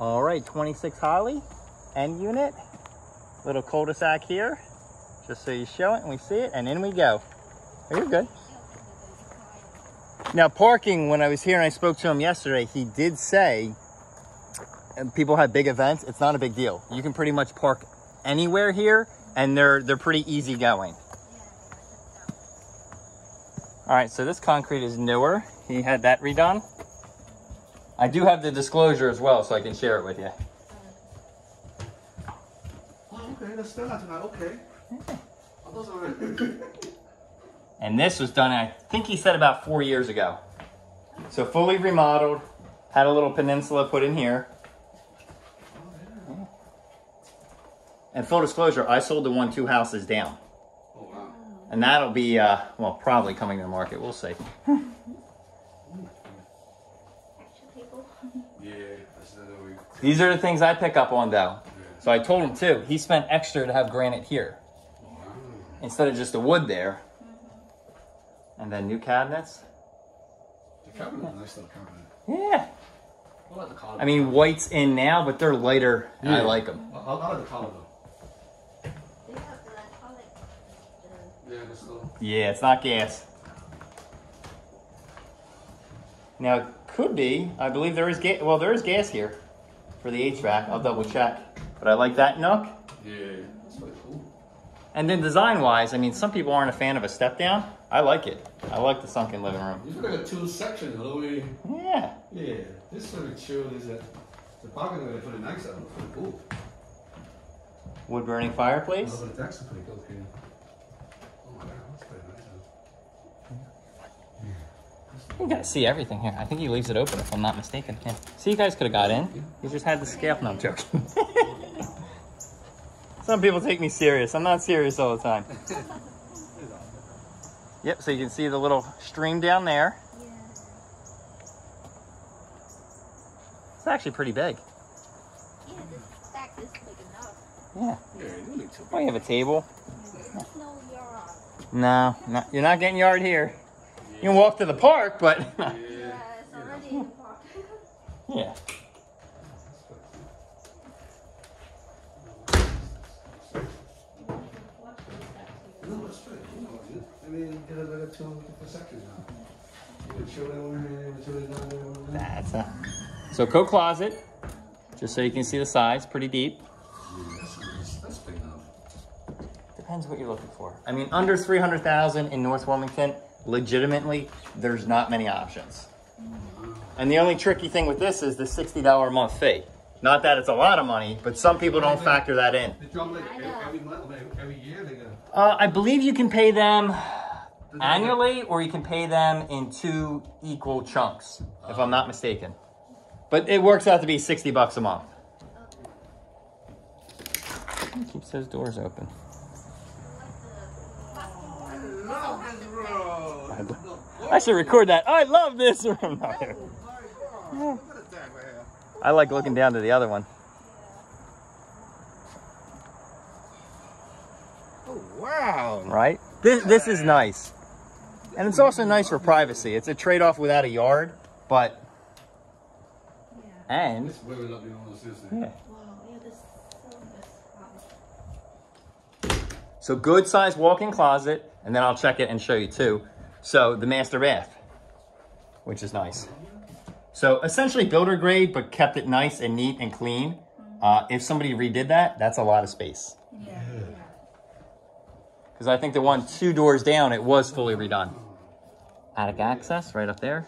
All right, 26 Holly, end unit. Little cul-de-sac here, just so you show it and we see it, and in we go. Oh, You're good. Now, parking, when I was here and I spoke to him yesterday, he did say and people have big events, it's not a big deal. You can pretty much park anywhere here and they're they're pretty easy going. All right, so this concrete is newer. He had that redone. I do have the disclosure as well, so I can share it with you. Oh, okay, that's still not tonight. Okay. Oh, are And this was done, I think he said about four years ago. So fully remodeled, had a little peninsula put in here. And full disclosure, I sold the one two houses down. Oh wow. And that'll be, uh, well, probably coming to the market. We'll see. Yeah, that's the way. These are the things I pick up on, though. So I told him too. He spent extra to have granite here oh, Wow. instead of just the wood there. And then new cabinets. The cabinet, is a nice little cabinet. Yeah. I like the color. I mean, white's in now, but they're lighter. and I like them. I, I like the color though. They have the metallic, Yeah, that's still. Yeah, it's not gas. Now, it could be. I believe there is gas. Well, there is gas here for the HVAC. I'll double check. But I like that nook. Yeah, that's really cool. And then design-wise, I mean, some people aren't a fan of a step down. I like it. I like the sunken living room. You got like a two section all the way. Yeah. Yeah, this is really chill. Is that the parking area pretty nice out. Pretty cool. Wood burning fireplace. Oh, actually pretty cool here. Oh my god, that's pretty nice. You gotta see everything here. I think he leaves it open if I'm not mistaken. Yeah. See, you guys could have got in. You just had the scale. No, I'm joking. Some people take me serious. I'm not serious all the time. Yep, so you can see the little stream down there. yeah. It's actually pretty big. Yeah, this stack is big enough. Yeah. Yeah, it really too Oh, you have a table. There's no yard. No, not, you're not getting yard here. You can walk to the park, but Yeah, it's already in the park. yeah. No, that's good. You know, you- I mean, get it like a two sections now. You can chill that one here, you can chill there. one. That's a so coat closet. Just so you can see the size, pretty deep. Yeah, that's nice. That's big enough. Depends what you're looking for. I mean, under 300,000 in North Wilmington, legitimately, there's not many options. And the only tricky thing with this is the $60 a month fee. Not that it's a lot of money, but some people don't factor that in. They drop like I every, know. every month, like every year they got. Uh, I believe you can pay them annually or you can pay them in two equal chunks, if I'm not mistaken. But it works out to be 60 bucks a month. Keeps those doors open. Love this road. I should record that. I love this room. No. Look at that right here. I like looking down to the other one. Oh wow. Right? This, this is nice. And it's also nice for privacy. It's a trade-off without a yard, but and This way we love you on the yeah. Wow, yeah, this so this house. So good size walk-in closet, and then I'll check it and show you too. So the master bath, which is nice. So essentially builder grade, but kept it nice and neat and clean. Uh, if somebody redid that, that's a lot of space. Yeah. Because I think the one two doors down, it was fully redone. Attic access right up there.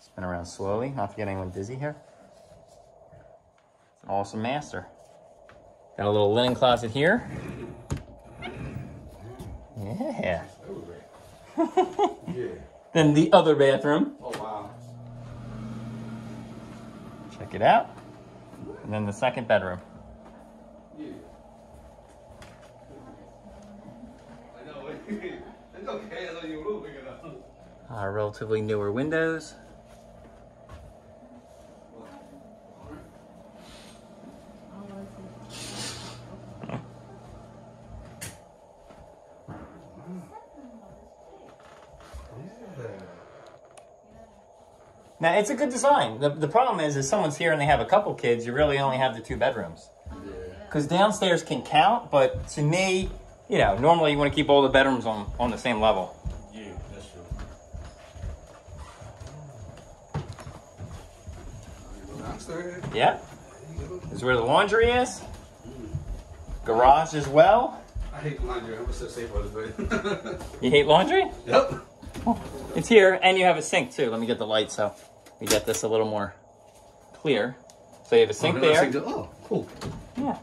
Spin around slowly, not to get anyone dizzy here. It's an awesome master. Got a little linen closet here. Yeah. Yeah. Then the other bathroom. Oh wow. Check it out. And then the second bedroom. Yeah. I know. it's okay. I know you're moving it up. Uh, relatively newer windows. Now it's a good design. The, the problem is, if someone's here and they have a couple kids, you really only have the two bedrooms. Yeah. Because downstairs can count, but to me, you know, normally you want to keep all the bedrooms on on the same level. Yeah, that's true. Downstairs. Yeah, this is where the laundry is. Garage as well. I hate laundry. I'm so safe all the way. You hate laundry? yep. It's here, and you have a sink too. Let me get the light so we get this a little more clear. So you have a sink Oh, there. like the- Oh, cool. Yeah,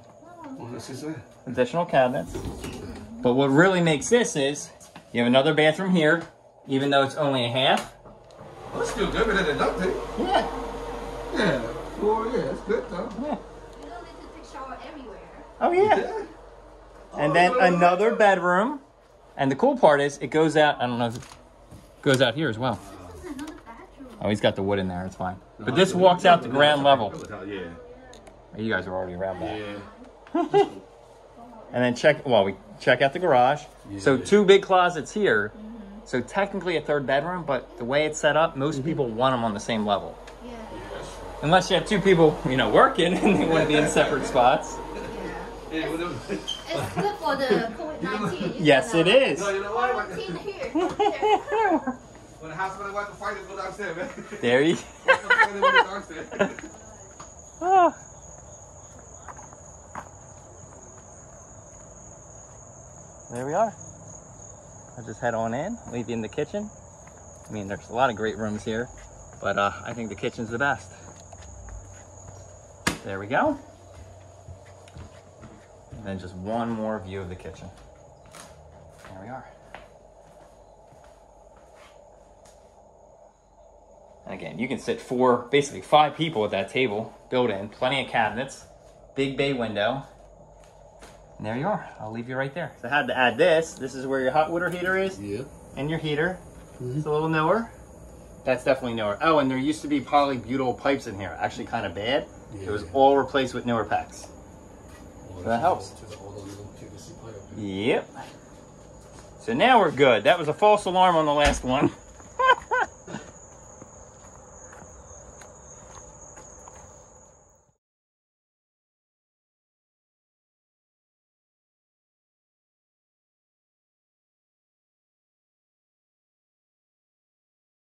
Oh, that's just that. additional cabinets. But what really makes this is you have another bathroom here, even though it's only a half. Oh, that's still good, better than nothing. Yeah, Yeah. Four, yeah, it's good though. yeah. You don't need to take shower everywhere. Oh yeah. Yeah. And Oh, then look another that. bedroom. And the cool part is it goes out. I don't know if it goes out here as well. This is another bathroom. Oh, he's got the wood in there. It's fine. No, But this I- walks out to no, ground no, level. Yeah. You guys are already around that. Yeah. And then check. Well, we check out the garage. So two big closets here. So technically a third bedroom, but the way it's set up, most mm-hmm. people want them on the same level. Yeah. Unless you have two people, you know, working and they want to be in separate spots. Yeah. Yeah, It's good for the COVID 19. Yes, it is. No, you know Quarantine here. There. When the hospital went to fight, go downstairs, man. There you. Watch go downstairs. There we are. I'll just head on in, leave you in the kitchen. I mean, there's a lot of great rooms here, but uh, I think the kitchen's the best. There we go. And then just one more view of the kitchen. There we are. Again, you can sit four, basically five people at that table, built in, plenty of cabinets, big bay window. And there you are. I'll leave you right there. So I had to add this. This is where your hot water heater is Yeah. and your heater. Mm -hmm. It's a little newer. That's definitely newer. Oh, and there used to be polybutyl pipes in here. Actually, kind of bad. Yeah, It was Yeah. all replaced with newer PEX. that helps. Just all those little PVC pipe. Yep. So now we're good. That was a false alarm on the last one.